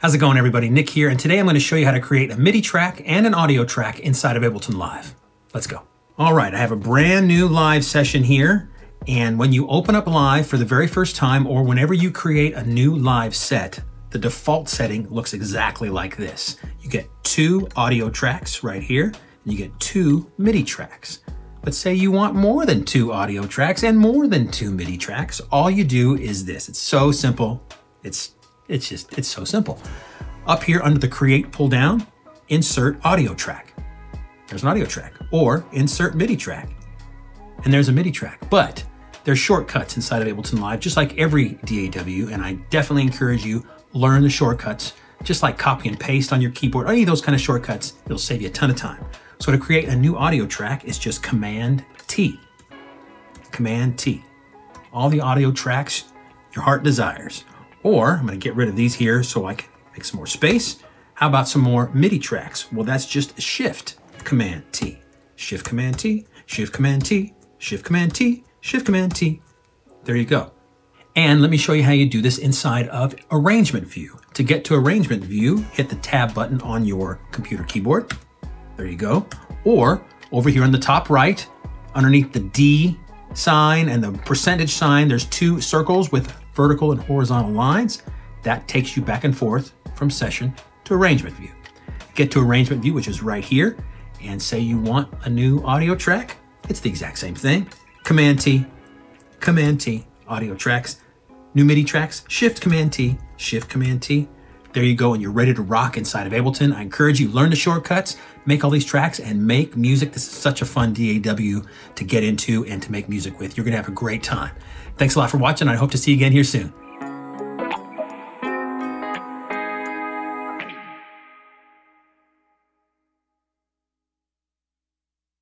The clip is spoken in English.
How's it going everybody? Nick here, and today I'm going to show you how to create a MIDI track and an audio track inside of Ableton Live. Let's go. All right, I have a brand new live session here, and when you open up Live for the very first time, or whenever you create a new live set, the default setting looks exactly like this. You get two audio tracks right here, and you get two MIDI tracks. But say you want more than two audio tracks and more than two MIDI tracks, all you do is this. It's so simple. It's it's just, it's so simple. Up here under the create pull down, insert audio track. There's an audio track or insert MIDI track. And there's a MIDI track, but there's shortcuts inside of Ableton Live, just like every DAW. And I definitely encourage you, learn the shortcuts, just like copy and paste on your keyboard, any of those kind of shortcuts, it'll save you a ton of time. So to create a new audio track, it's just Command T. Command T. All the audio tracks your heart desires. Or I'm going to get rid of these here so I can make some more space. How about some more MIDI tracks? Well, that's just Shift Command T. Shift Command T, Shift Command T, Shift Command T, Shift Command T. There you go. And let me show you how you do this inside of Arrangement View. To get to Arrangement View, hit the Tab button on your computer keyboard. There you go. Or over here on the top right, underneath the D sign and the percentage sign, there's two circles with vertical and horizontal lines. That takes you back and forth from session to arrangement view. Get to arrangement view, which is right here, and say you want a new audio track. It's the exact same thing. Command T, Command T, audio tracks, new MIDI tracks, Shift Command T, Shift Command T. There you go, and you're ready to rock inside of Ableton. I encourage you, learn the shortcuts, make all these tracks, and make music. This is such a fun DAW to get into and to make music with. You're gonna have a great time. Thanks a lot for watching. I hope to see you again here soon.